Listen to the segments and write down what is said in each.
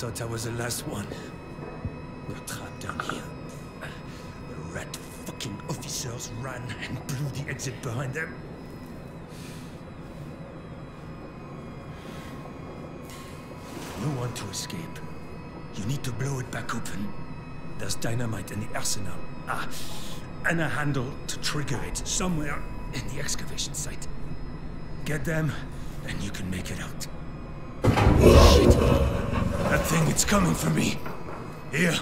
Thought I was the last one. We're trapped down here. The rat fucking officers ran and blew the exit behind them. You want to escape. You need to blow it back open. There's dynamite in the arsenal. Ah, and a handle to trigger it somewhere in the excavation site. Get them, and you can make it out. Shit. That thing, it's coming for me. Here,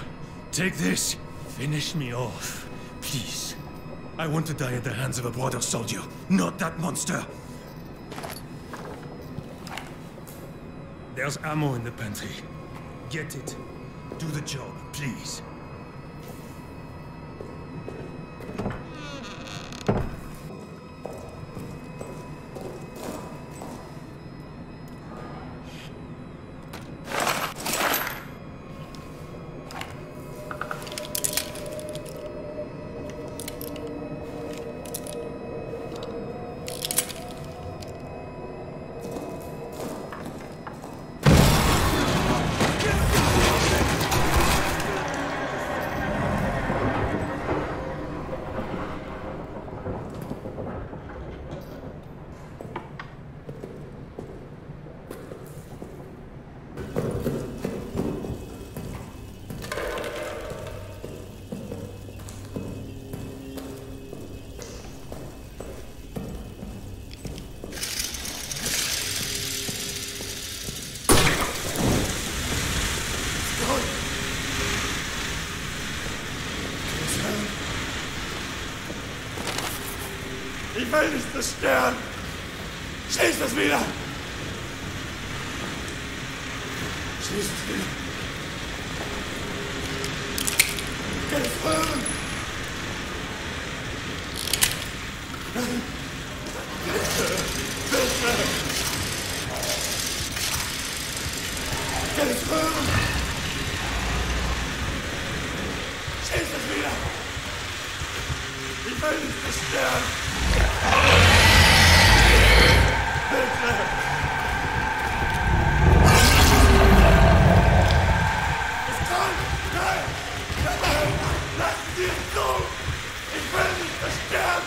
take this. Finish me off, please. I want to die at the hands of a brother soldier, not that monster. There's ammo in the pantry. Get it. Do the job, please. Ich will nicht zerstören! Schließt es wieder! Schließt es wieder! Gefangen! Bitte! Bitte! Gefangen! Schließt es wieder! Ich will nicht zerstören! invented the stamp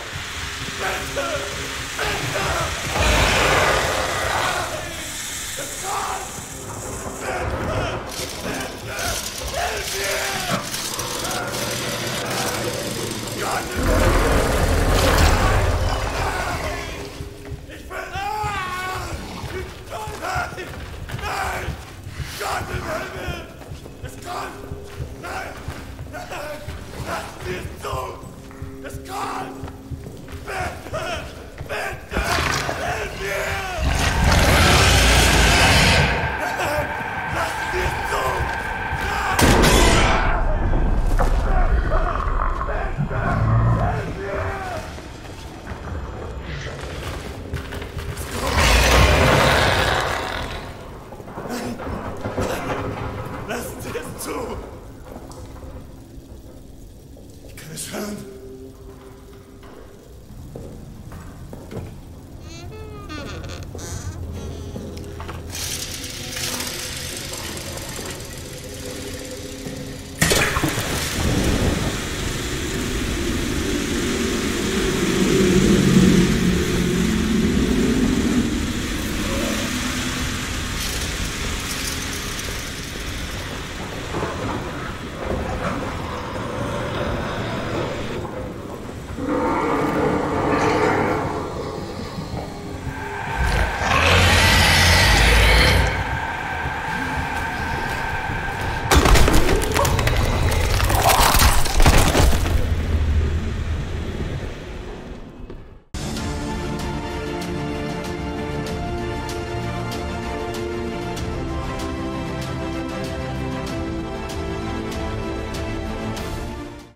better.